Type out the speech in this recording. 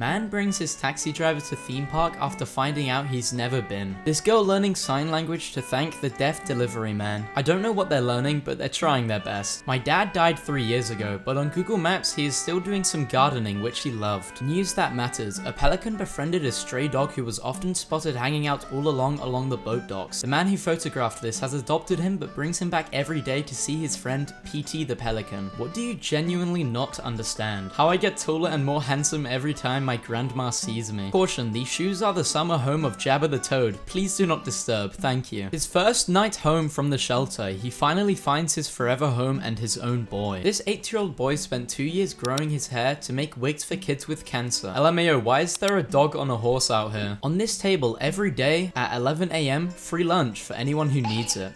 Man brings his taxi driver to theme park after finding out he's never been. This girl learning sign language to thank the deaf delivery man. I don't know what they're learning, but they're trying their best. My dad died three years ago, but on Google Maps he is still doing some gardening which he loved. News that matters, a pelican befriended a stray dog who was often spotted hanging out all along along the boat docks. The man who photographed this has adopted him but brings him back every day to see his friend PT the pelican. What do you genuinely not understand? How I get taller and more handsome every time my grandma sees me. Caution, these shoes are the summer home of Jabba the Toad. Please do not disturb, thank you. His first night home from the shelter, he finally finds his forever home and his own boy. This 8-year-old boy spent 2 years growing his hair to make wigs for kids with cancer. LMAO, why is there a dog on a horse out here? On this table every day at 11am, free lunch for anyone who needs it.